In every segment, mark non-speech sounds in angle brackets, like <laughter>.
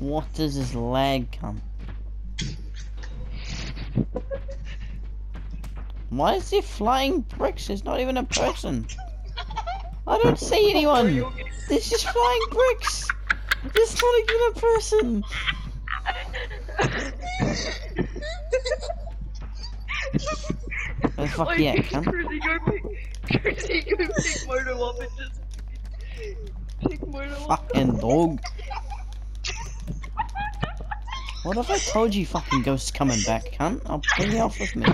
What does his leg come? Why is he flying bricks? He's not even a person. I don't see anyone. There's just flying bricks. There's not even a person. Oh fuck Like, yeah, cunt. Kruzey, go pick, go pick Moto up and just pick Moto up. Fucking dog. What if I told you fucking ghosts coming back, cunt? I'll bring you off with me.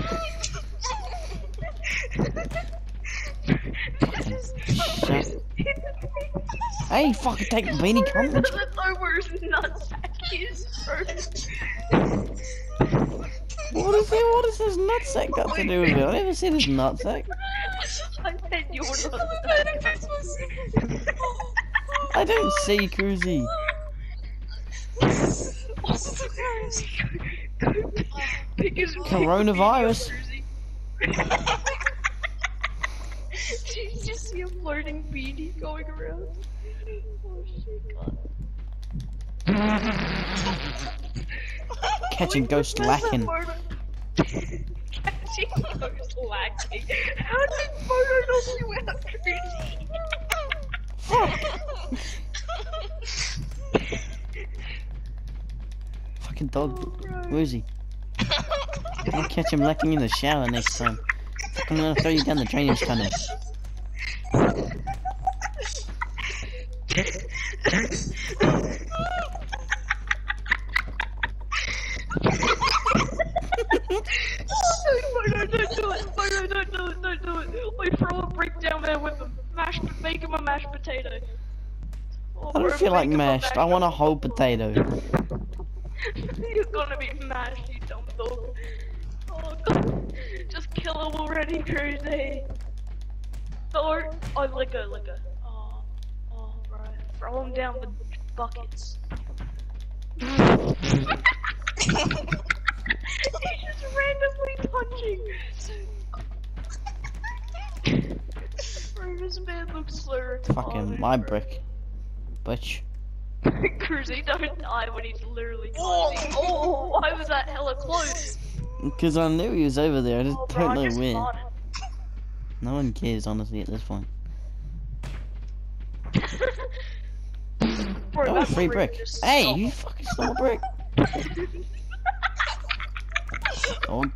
Fucking shut. Hey, fucking take the beanie, cunt. What you- Doesn't know where his nutsack is, bro. What is it? What is his nutsack got to do with it? I never seen his nutsack. I said your <laughs> nutsack. I don't see Kruzey. Go pick- pick his Coronavirus. <laughs> Did you just see a floating beanie going around? Oh shit, God. Catching Wait, ghost lacking. <laughs> Catching ghost lacking. How did photo not you out, Kruzey? Fucking dog. Oh. Where is he? I'll catch him lacking in the shower next time. I'm gonna throw you down the drainage tunnel. No, don't do it. Don't do it. Don't do it. Wait, throw a brick down there with him. Mash, make him a mashed potato. Oh, I don't feel like make him a mashed. mashed I want a whole potato. <laughs> You're gonna be mashed, you dumb dog. Oh god. Just kill him already, Crazy. Or, oh, like a, like a, oh, oh, bro. Throw him down the buckets. <laughs> He's just randomly punching. Bro, this man looks so retarded. Fucking my brick. Bitch. <laughs> Kruzey, don't die when he's literally closing. Oh, <laughs> why was that hella close? Because I knew he was over there. I just Oh, bro, don't know just where. spotted. No one cares, honestly, at this point. Bro, Oh, that free brick brick. Hey, sucked. you fucking stole a brick. <laughs> Dog.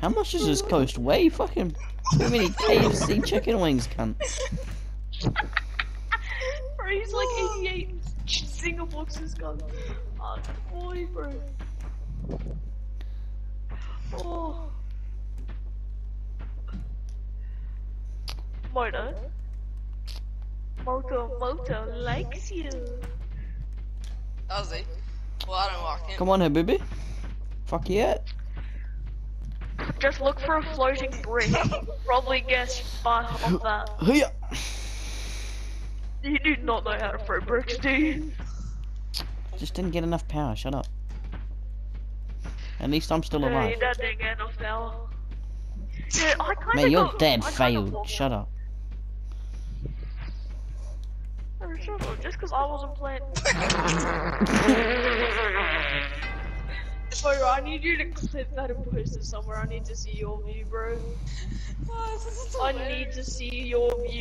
How much does this cost? Way fucking too many KFC chicken wings, cunt. Bro, he's like 88 single boxes gone. Oh, boy, bro. Oh. Moto. Moto, Moto likes you. Does he? Well, I don't like him. Come on, here, baby. Fuck yeah. Just look for a floating brick. <laughs> Probably guess by off that. Hiya. You do not know how to throw bricks, do you? Just didn't get enough power. Shut up. At least I'm still alive. your dad didn't get enough power. Yeah, I kinda Man, your got- dad failed. Shut up. Oh, shut up, just because I wasn't playing. <laughs> Bro, I need you to clip that and post it somewhere. I need to see your view, bro. Oh, this is I need to see your view.